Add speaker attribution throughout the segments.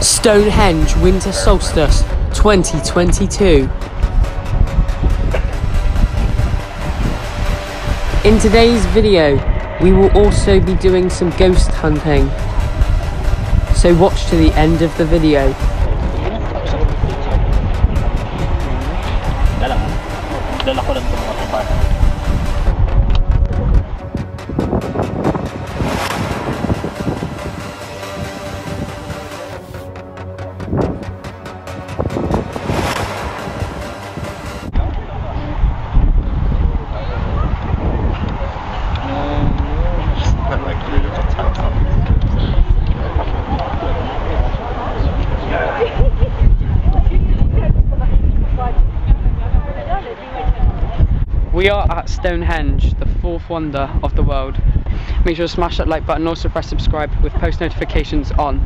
Speaker 1: Stonehenge Winter Solstice 2022. In today's video, we will also be doing some ghost hunting. So watch to the end of the video. Stonehenge, the fourth wonder of the world. Make sure to smash that like button, also press subscribe with post notifications on.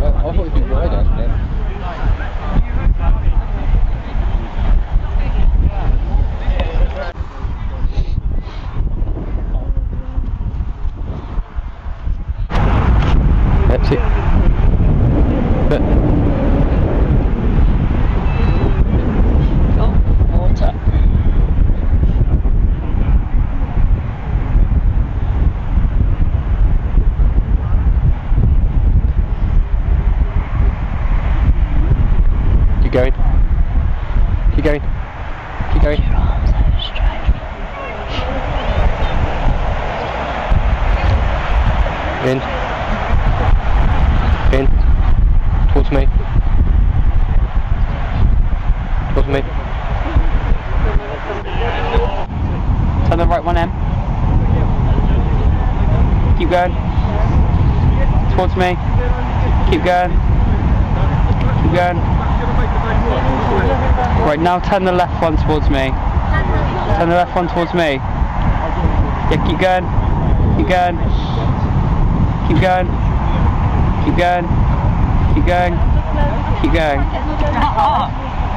Speaker 2: I thought it'd be wider. Then. That's it. But
Speaker 3: Oh, water.
Speaker 2: keep going. Keep going. Keep going. In. In. Towards me. Towards me.
Speaker 1: Turn the right one in. Keep going. Towards me. Keep going. Keep going. Right, now turn the left one towards me. Turn the left one towards me. Yeah, keep going. Keep going. Keep going. Keep going. Keep going. Keep going.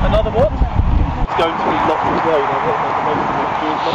Speaker 3: Another what? It's going to be locked as well. You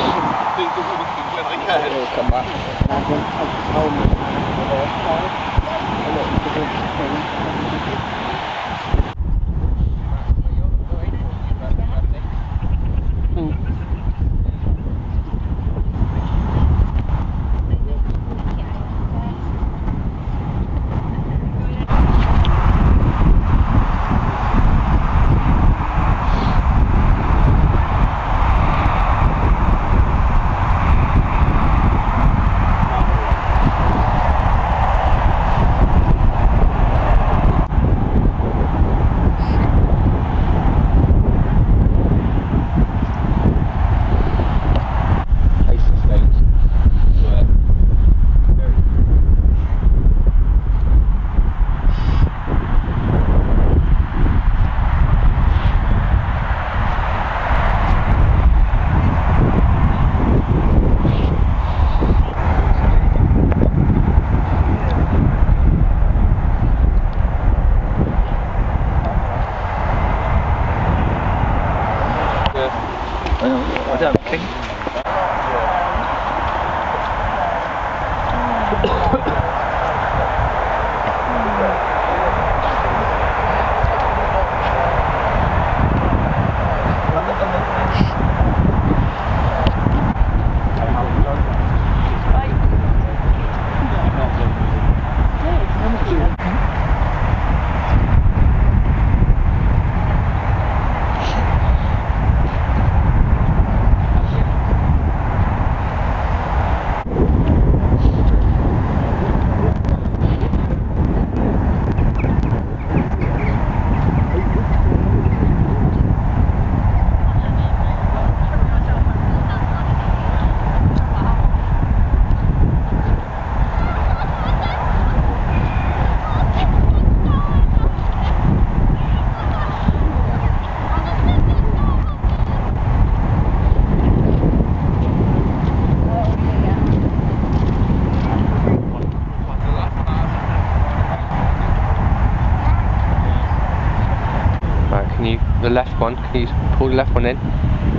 Speaker 2: left one. Can you pull the left one in?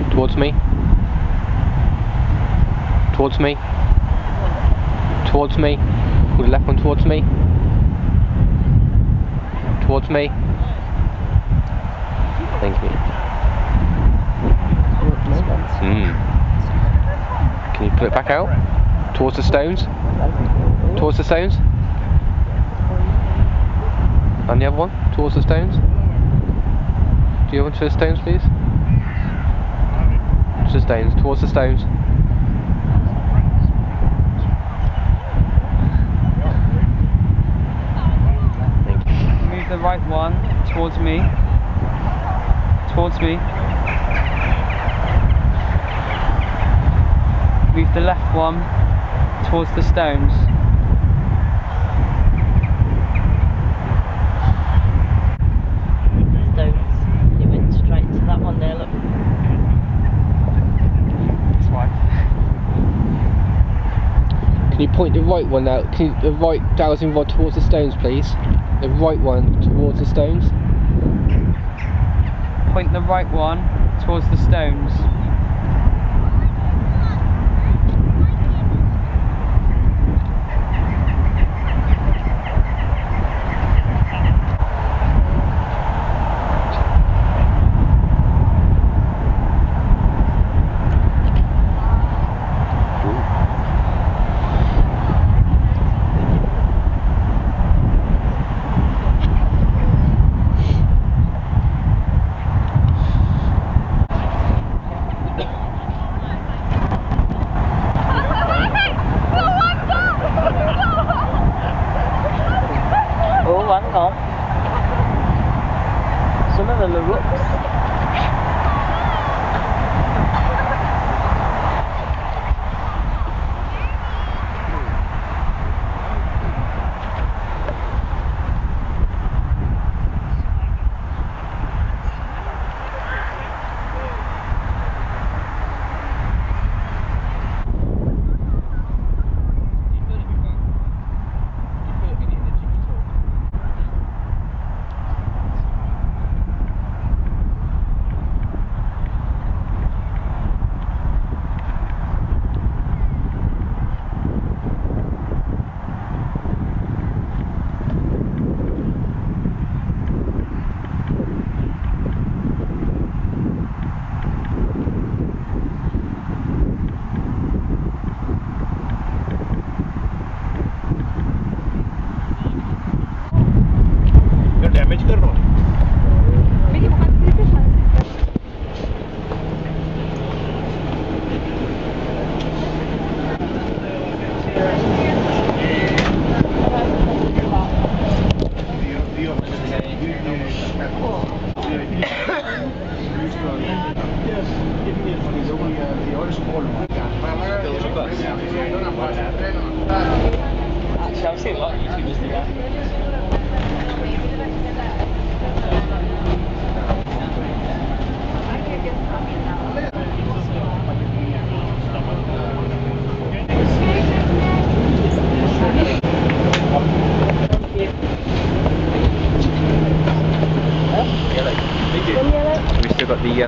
Speaker 2: Towards me. Towards me. Towards me. Pull the left one towards me. Towards me. Thank you. Hmm. Can you pull it back out? Towards the stones? Towards the stones? And the other one? Towards the stones? Do you want to the stones, please? To the stones. Towards the stones.
Speaker 1: Move the right one towards me. Towards me. Move the left one towards the stones.
Speaker 4: You went straight to that one there, look.
Speaker 1: That's right.
Speaker 2: Can you point the right one out? Can you, the right dowsing rod towards the stones, please? The right one towards the stones.
Speaker 1: Point the right one towards the stones.
Speaker 2: We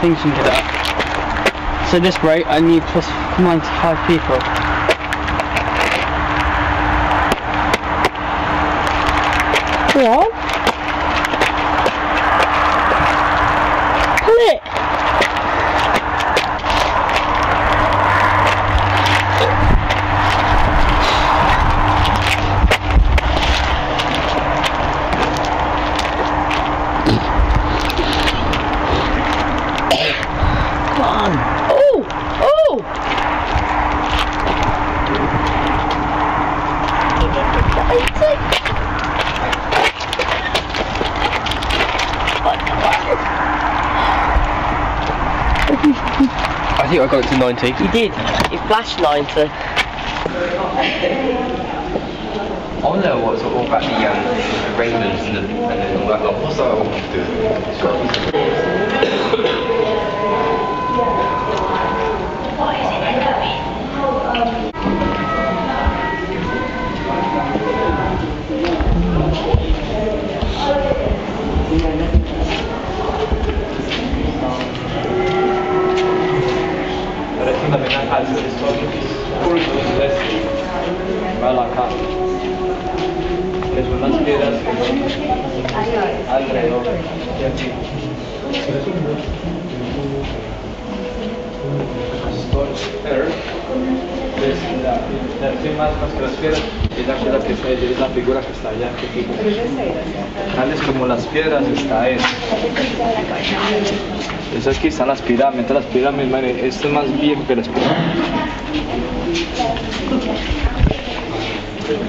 Speaker 1: things get up. So this rate, I need plus 95 people.
Speaker 4: What? Pull it. Come on. Oh! Oh!
Speaker 2: I think I got it to 90.
Speaker 4: You did. You flashed 90.
Speaker 2: I wonder what's all about the um, arrangements and, the, and all that lot. What's that all to do?
Speaker 5: Que está, es la figura que está allá. Tales como las piedras está. Eso aquí están las pirámides, las pirámides, madre, esto es más viejo que las pirámides.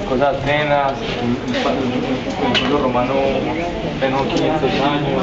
Speaker 5: Cosas Atenas, el, pueblo romano menos 500 años,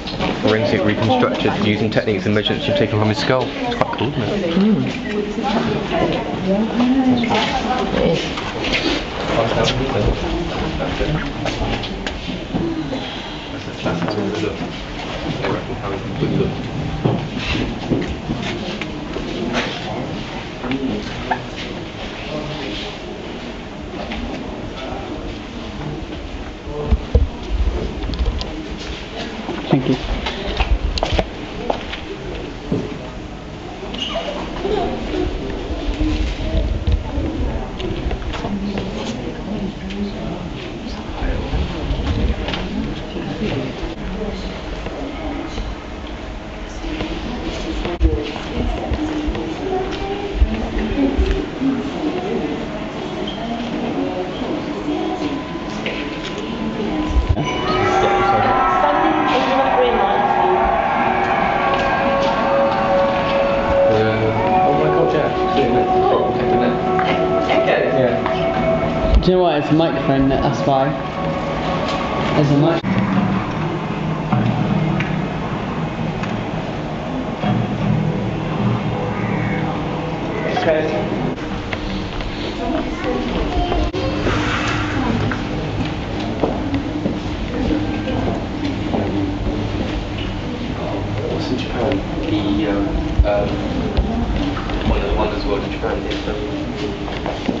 Speaker 2: Forensic reconstructed using techniques and measurements you've taken from his skull. It's quite cool, isn't it? How it look. I reckon how it would look.
Speaker 1: Do you know what? It's a microphone, that's why. There's a mic.
Speaker 5: Okay.
Speaker 2: What's in Japan? The um, um, one of the wonders world in Japan is um,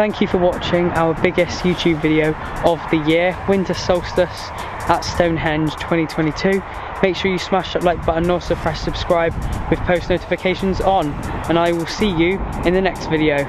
Speaker 1: Thank you for watching our biggest YouTube video of the year, Winter Solstice at Stonehenge 2022. Make sure you smash that like button also press subscribe with post notifications on. And I will see you in the next video.